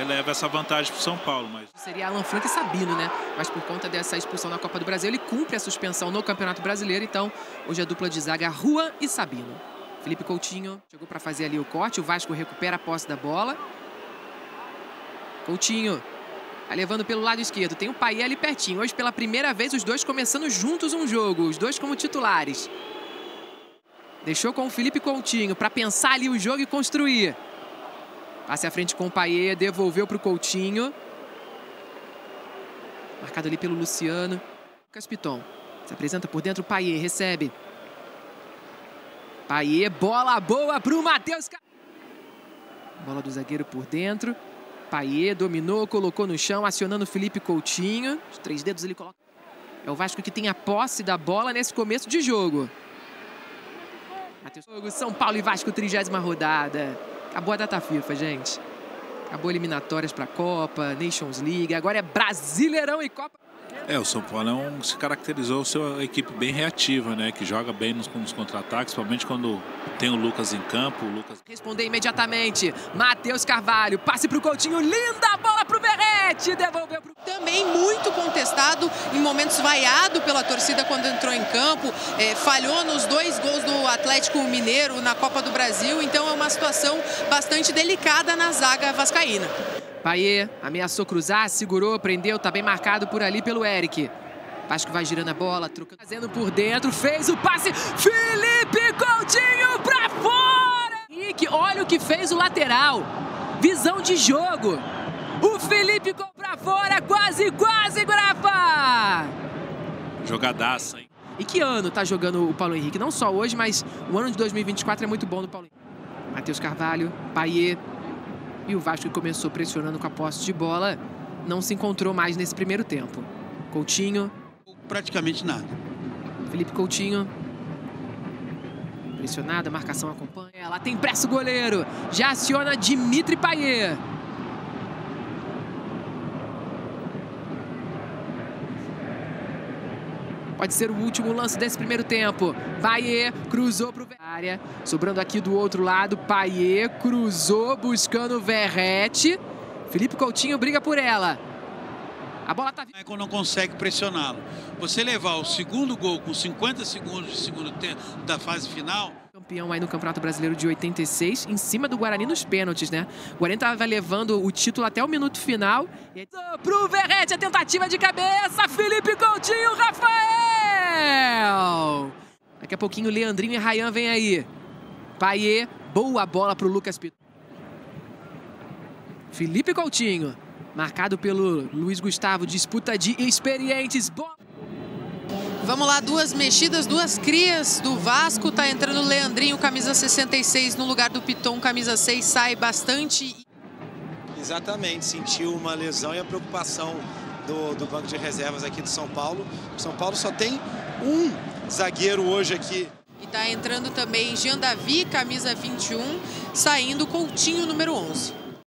eleva essa vantagem para o São Paulo. Mas... Seria Alan Franco e Sabino, né? Mas por conta dessa expulsão na Copa do Brasil, ele cumpre a suspensão no Campeonato Brasileiro. Então, hoje a dupla de zaga Juan e Sabino. Felipe Coutinho chegou para fazer ali o corte. O Vasco recupera a posse da bola. Coutinho Vai levando pelo lado esquerdo. Tem o Paia ali pertinho. Hoje, pela primeira vez, os dois começando juntos um jogo. Os dois como titulares. Deixou com o Felipe Coutinho para pensar ali o jogo e construir. Passe à frente com o Paia. Devolveu para o Coutinho. Marcado ali pelo Luciano. Lucas Piton. Se apresenta por dentro o Paia. Recebe. Paia. Bola boa para o Matheus. Bola do zagueiro por dentro. Paier dominou, colocou no chão, acionando Felipe Coutinho. Os três dedos ele coloca. É o Vasco que tem a posse da bola nesse começo de jogo. Mateus... São Paulo e Vasco, trigésima rodada. Acabou a data FIFA, gente. Acabou eliminatórias para a Copa, Nations League. Agora é Brasileirão e Copa. É, o São Paulo é um, se caracterizou ser uma equipe bem reativa, né? Que joga bem nos, nos contra-ataques, principalmente quando tem o Lucas em campo. O Lucas... Responder imediatamente. Matheus Carvalho, passe para o Coutinho, linda bola para o Verrete, devolveu pro... Também muito contestado, em momentos vaiado pela torcida quando entrou em campo. É, falhou nos dois gols do Atlético Mineiro na Copa do Brasil, então é uma situação bastante delicada na zaga vascaína. Paier ameaçou cruzar, segurou, prendeu, tá bem marcado por ali pelo Eric. Vasco vai girando a bola, trocando, fazendo por dentro, fez o passe, Felipe Coutinho pra fora! Henrique, olha o que fez o lateral, visão de jogo. O Felipe pra fora, quase, quase, Grafa! Jogadaça, hein? E que ano tá jogando o Paulo Henrique? Não só hoje, mas o ano de 2024 é muito bom do Paulo Henrique. Matheus Carvalho, Paier, e o Vasco que começou pressionando com a posse de bola não se encontrou mais nesse primeiro tempo. Coutinho. Praticamente nada. Felipe Coutinho. Pressionada, marcação acompanha. Ela tem pressa o goleiro. Já aciona Dimitri Payet. Pode ser o último lance desse primeiro tempo. Paier cruzou para o área. Sobrando aqui do outro lado. Paier cruzou buscando o Verrete. Felipe Coutinho briga por ela. A bola tá... Michael não consegue pressioná-lo. Você levar o segundo gol com 50 segundos de segundo tempo da fase final... Campeão aí no Campeonato Brasileiro de 86, em cima do Guarani nos pênaltis, né? O Guarani tava levando o título até o minuto final. E. Pro Verrete, a tentativa de cabeça, Felipe Coutinho, Rafael! Daqui a pouquinho, Leandrinho e Rayan vem aí. Paier, boa bola para o Lucas Pito. Felipe Coutinho, marcado pelo Luiz Gustavo, disputa de experientes. Vamos lá, duas mexidas, duas crias do Vasco. Tá entrando o Leandrinho, camisa 66, no lugar do Piton, camisa 6, sai bastante. Exatamente, sentiu uma lesão e a preocupação do, do banco de reservas aqui de São Paulo. O São Paulo só tem um zagueiro hoje aqui. E está entrando também Jean Davi, camisa 21, saindo Coutinho, número 11.